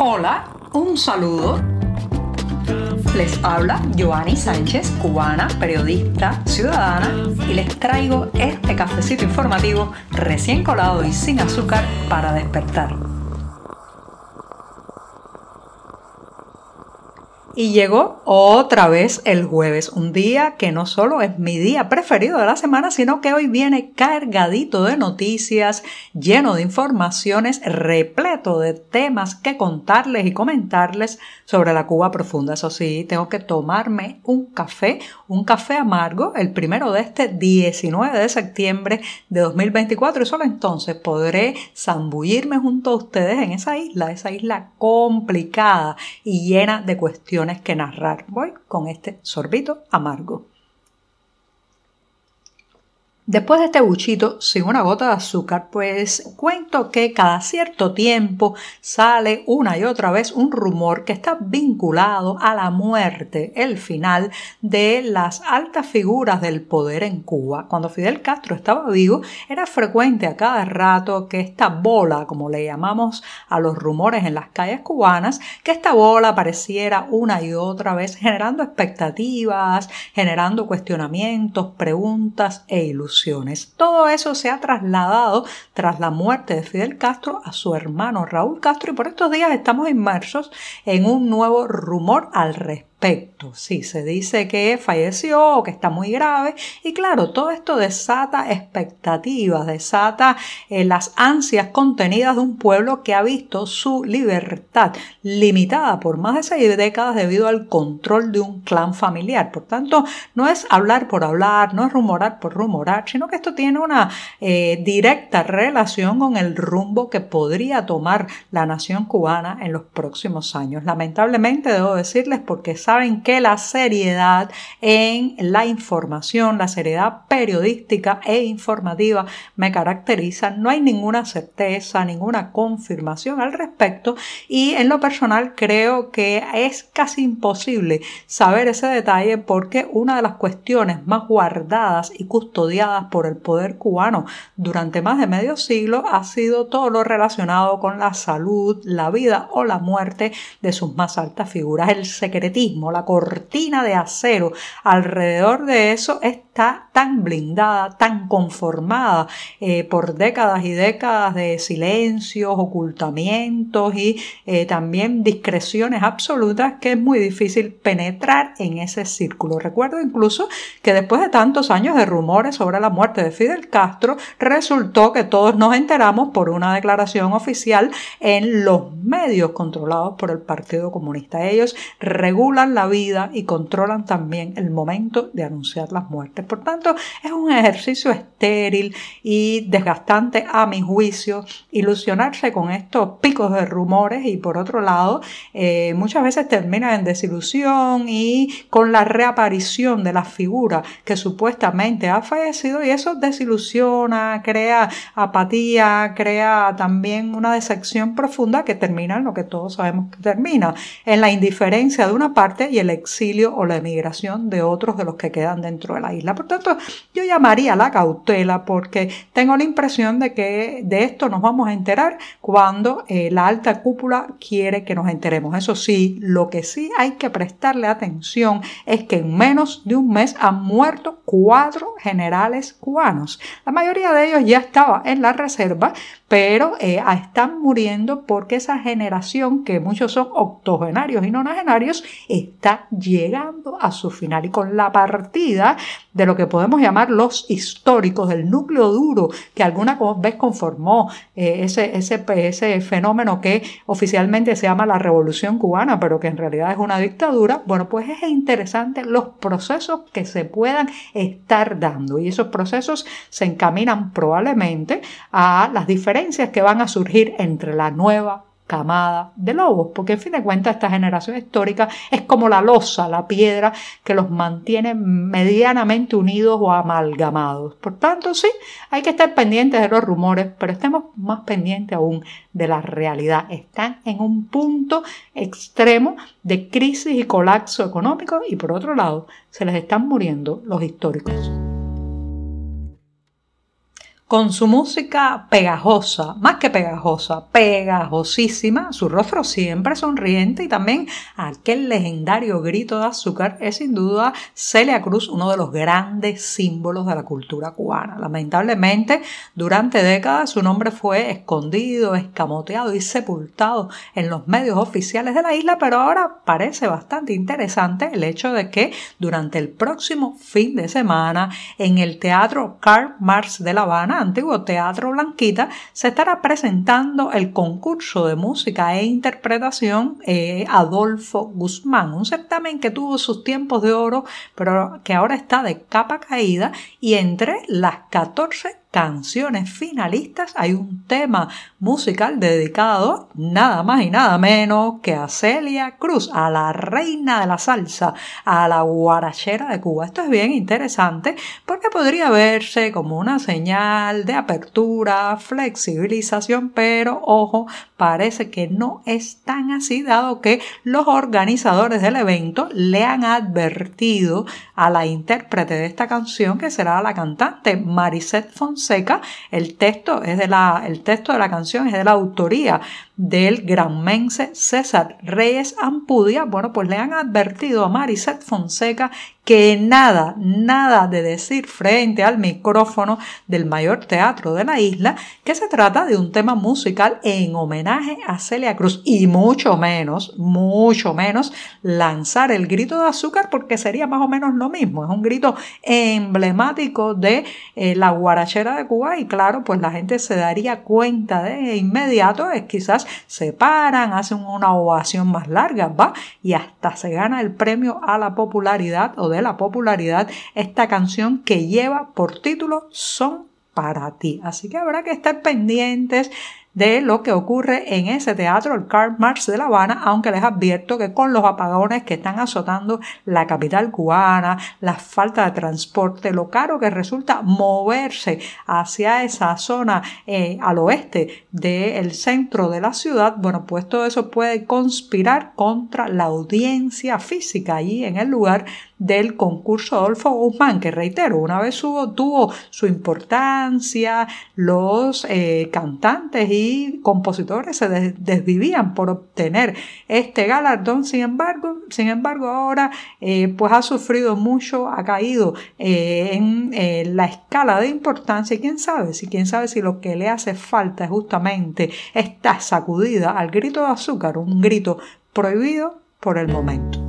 Hola, un saludo. Les habla Joanny Sánchez, cubana, periodista, ciudadana, y les traigo este cafecito informativo recién colado y sin azúcar para despertar. Y llegó otra vez el jueves, un día que no solo es mi día preferido de la semana, sino que hoy viene cargadito de noticias, lleno de informaciones, repleto de temas que contarles y comentarles sobre la Cuba profunda. Eso sí, tengo que tomarme un café, un café amargo, el primero de este 19 de septiembre de 2024 y solo entonces podré zambullirme junto a ustedes en esa isla, esa isla complicada y llena de cuestiones que narrar. Voy con este sorbito amargo. Después de este buchito sin una gota de azúcar, pues cuento que cada cierto tiempo sale una y otra vez un rumor que está vinculado a la muerte, el final de las altas figuras del poder en Cuba. Cuando Fidel Castro estaba vivo, era frecuente a cada rato que esta bola, como le llamamos a los rumores en las calles cubanas, que esta bola apareciera una y otra vez generando expectativas, generando cuestionamientos, preguntas e ilusiones. Todo eso se ha trasladado tras la muerte de Fidel Castro a su hermano Raúl Castro y por estos días estamos inmersos en un nuevo rumor al respecto Sí, se dice que falleció o que está muy grave y claro, todo esto desata expectativas, desata eh, las ansias contenidas de un pueblo que ha visto su libertad limitada por más de seis décadas debido al control de un clan familiar. Por tanto, no es hablar por hablar, no es rumorar por rumorar, sino que esto tiene una eh, directa relación con el rumbo que podría tomar la nación cubana en los próximos años. Lamentablemente debo decirles porque saben que la seriedad en la información, la seriedad periodística e informativa me caracteriza. No hay ninguna certeza, ninguna confirmación al respecto y en lo personal creo que es casi imposible saber ese detalle porque una de las cuestiones más guardadas y custodiadas por el poder cubano durante más de medio siglo ha sido todo lo relacionado con la salud, la vida o la muerte de sus más altas figuras, el secretismo la cortina de acero alrededor de eso está tan blindada, tan conformada eh, por décadas y décadas de silencios, ocultamientos y eh, también discreciones absolutas que es muy difícil penetrar en ese círculo. Recuerdo incluso que después de tantos años de rumores sobre la muerte de Fidel Castro, resultó que todos nos enteramos por una declaración oficial en los medios controlados por el Partido Comunista. Ellos regulan la vida y controlan también el momento de anunciar las muertes. Por tanto, es un ejercicio estéril y desgastante a mi juicio ilusionarse con estos picos de rumores y por otro lado, eh, muchas veces termina en desilusión y con la reaparición de la figura que supuestamente ha fallecido y eso desilusiona, crea apatía, crea también una decepción profunda que termina en lo que todos sabemos que termina, en la indiferencia de una parte y el exilio o la emigración de otros de los que quedan dentro de la isla. Por tanto, yo llamaría la cautela porque tengo la impresión de que de esto nos vamos a enterar cuando eh, la alta cúpula quiere que nos enteremos. Eso sí, lo que sí hay que prestarle atención es que en menos de un mes han muerto cuatro generales cubanos. La mayoría de ellos ya estaba en la reserva, pero eh, están muriendo porque esa generación, que muchos son octogenarios y nonagenarios, está llegando a su final. Y con la partida de lo que podemos llamar los históricos, del núcleo duro que alguna vez conformó eh, ese, ese, ese fenómeno que oficialmente se llama la revolución cubana, pero que en realidad es una dictadura, bueno, pues es interesante los procesos que se puedan estar dando. Y esos procesos se encaminan probablemente a las diferentes que van a surgir entre la nueva camada de lobos, porque en fin de cuentas esta generación histórica es como la losa, la piedra que los mantiene medianamente unidos o amalgamados. Por tanto, sí, hay que estar pendientes de los rumores, pero estemos más pendientes aún de la realidad. Están en un punto extremo de crisis y colapso económico y por otro lado se les están muriendo los históricos. Con su música pegajosa, más que pegajosa, pegajosísima, su rostro siempre sonriente y también aquel legendario grito de azúcar es sin duda Celia Cruz, uno de los grandes símbolos de la cultura cubana. Lamentablemente, durante décadas su nombre fue escondido, escamoteado y sepultado en los medios oficiales de la isla, pero ahora parece bastante interesante el hecho de que durante el próximo fin de semana en el Teatro Karl Marx de La Habana, antiguo Teatro Blanquita, se estará presentando el concurso de música e interpretación eh, Adolfo Guzmán, un certamen que tuvo sus tiempos de oro, pero que ahora está de capa caída y entre las 14 canciones finalistas hay un tema musical dedicado nada más y nada menos que a Celia Cruz, a la reina de la salsa, a la guarachera de Cuba. Esto es bien interesante porque podría verse como una señal de apertura, flexibilización, pero ojo, parece que no es tan así dado que los organizadores del evento le han advertido a la intérprete de esta canción que será la cantante Marisette Fonseca Seca, el texto, es de la, el texto de la canción es de la autoría del granmense César Reyes Ampudia. Bueno, pues le han advertido a Mariset Fonseca que nada, nada de decir frente al micrófono del mayor teatro de la isla que se trata de un tema musical en homenaje a Celia Cruz y mucho menos, mucho menos lanzar el grito de azúcar porque sería más o menos lo mismo, es un grito emblemático de eh, la guarachera de Cuba y claro, pues la gente se daría cuenta de inmediato, es quizás se paran, hacen una ovación más larga, va, y hasta se gana el premio a la popularidad o de la popularidad esta canción que lleva por título Son para ti. Así que habrá que estar pendientes de lo que ocurre en ese teatro, el Karl Marx de La Habana, aunque les advierto que con los apagones que están azotando la capital cubana, la falta de transporte, lo caro que resulta moverse hacia esa zona eh, al oeste del centro de la ciudad, bueno, pues todo eso puede conspirar contra la audiencia física allí en el lugar del concurso Adolfo Guzmán, que reitero, una vez tuvo su importancia, los eh, cantantes y compositores se desvivían por obtener este galardón, sin embargo, sin embargo ahora eh, pues ha sufrido mucho, ha caído eh, en la escala de importancia y quién sabe, si quién sabe si lo que le hace falta es justamente esta sacudida al grito de azúcar, un grito prohibido por el momento.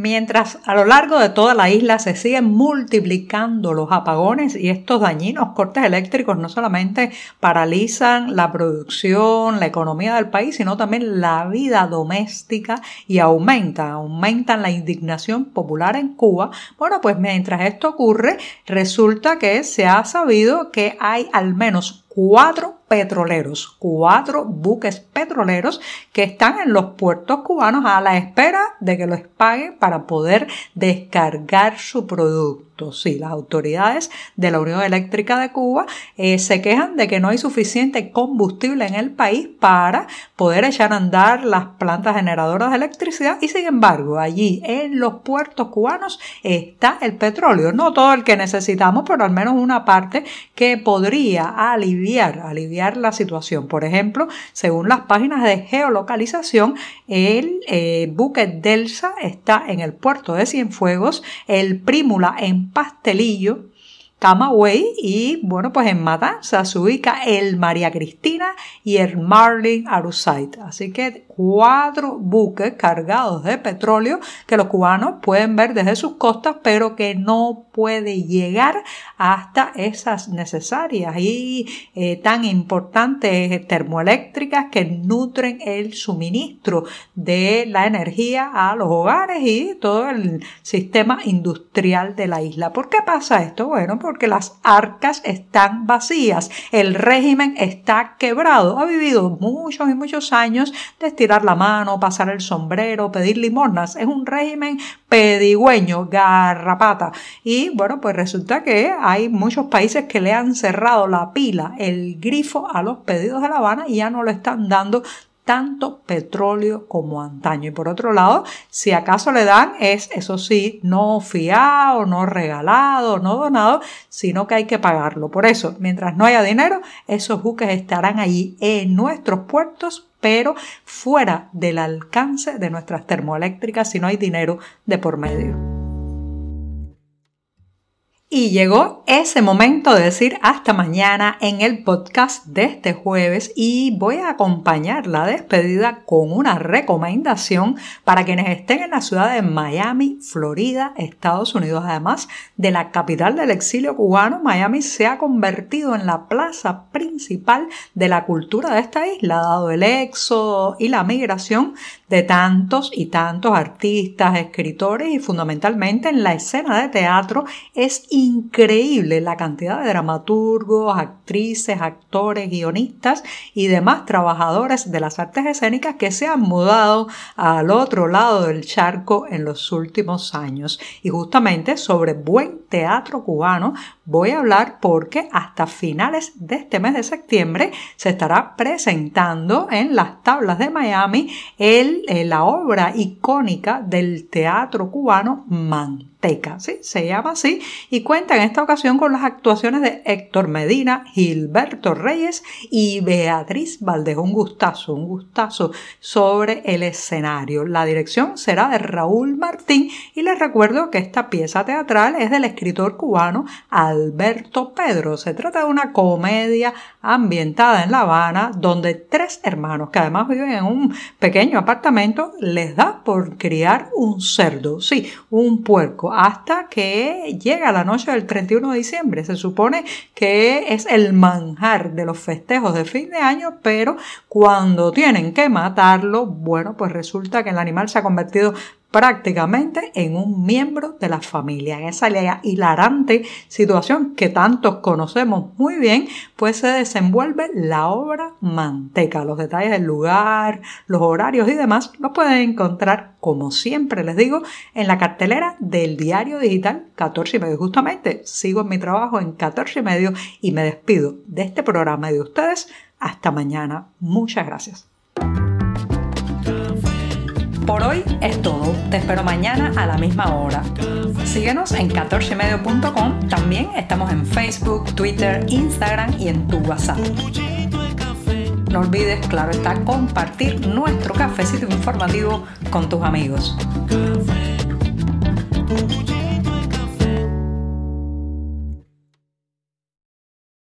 Mientras a lo largo de toda la isla se siguen multiplicando los apagones y estos dañinos cortes eléctricos no solamente paralizan la producción, la economía del país, sino también la vida doméstica y aumentan, aumentan la indignación popular en Cuba. Bueno, pues mientras esto ocurre, resulta que se ha sabido que hay al menos cuatro petroleros, cuatro buques petroleros que están en los puertos cubanos a la espera de que los paguen para poder descargar su producto. Sí, las autoridades de la Unión Eléctrica de Cuba eh, se quejan de que no hay suficiente combustible en el país para poder echar a andar las plantas generadoras de electricidad y sin embargo allí en los puertos cubanos está el petróleo, no todo el que necesitamos, pero al menos una parte que podría aliviar, aliviar la situación. Por ejemplo, según las páginas de geolocalización, el eh, buque Delsa está en el puerto de Cienfuegos, el Prímula en Pastelillo, Camagüey y bueno, pues en Matanza se ubica el María Cristina y el Marlin Arusait. Así que cuatro buques cargados de petróleo que los cubanos pueden ver desde sus costas, pero que no puede llegar hasta esas necesarias y eh, tan importantes termoeléctricas que nutren el suministro de la energía a los hogares y todo el sistema industrial de la isla. ¿Por qué pasa esto? Bueno, porque las arcas están vacías, el régimen está quebrado, ha vivido muchos y muchos años de estirar la mano, pasar el sombrero, pedir limosnas, es un régimen pedigüeño, garrapata. Y bueno, pues resulta que hay muchos países que le han cerrado la pila, el grifo a los pedidos de La Habana y ya no le están dando tanto petróleo como antaño. Y por otro lado, si acaso le dan es, eso sí, no fiado, no regalado, no donado, sino que hay que pagarlo. Por eso, mientras no haya dinero, esos buques estarán allí en nuestros puertos pero fuera del alcance de nuestras termoeléctricas si no hay dinero de por medio. Y llegó ese momento de decir hasta mañana en el podcast de este jueves y voy a acompañar la despedida con una recomendación para quienes estén en la ciudad de Miami, Florida, Estados Unidos. Además de la capital del exilio cubano, Miami se ha convertido en la plaza principal de la cultura de esta isla, dado el éxodo y la migración de tantos y tantos artistas, escritores y fundamentalmente en la escena de teatro es increíble la cantidad de dramaturgos, actrices, actores, guionistas y demás trabajadores de las artes escénicas que se han mudado al otro lado del charco en los últimos años. Y justamente sobre buen teatro cubano voy a hablar porque hasta finales de este mes de septiembre se estará presentando en las tablas de Miami el, eh, la obra icónica del teatro cubano Man ¿sí? Se llama así y cuenta en esta ocasión con las actuaciones de Héctor Medina, Gilberto Reyes y Beatriz Valdez. Un gustazo, un gustazo sobre el escenario. La dirección será de Raúl Martín y les recuerdo que esta pieza teatral es del escritor cubano Alberto Pedro. Se trata de una comedia ambientada en La Habana donde tres hermanos que además viven en un pequeño apartamento les da por criar un cerdo, sí, un puerco hasta que llega la noche del 31 de diciembre. Se supone que es el manjar de los festejos de fin de año, pero cuando tienen que matarlo, bueno, pues resulta que el animal se ha convertido prácticamente en un miembro de la familia. En esa hilarante situación que tantos conocemos muy bien, pues se desenvuelve la obra Manteca. Los detalles del lugar, los horarios y demás los pueden encontrar, como siempre les digo, en la cartelera del diario digital 14 y medio. Justamente sigo en mi trabajo en 14 y medio y me despido de este programa y de ustedes. Hasta mañana. Muchas gracias. Por hoy es. Te espero mañana a la misma hora. Síguenos en 14medio.com. También estamos en Facebook, Twitter, Instagram y en tu WhatsApp. No olvides, claro está, compartir nuestro cafecito informativo con tus amigos.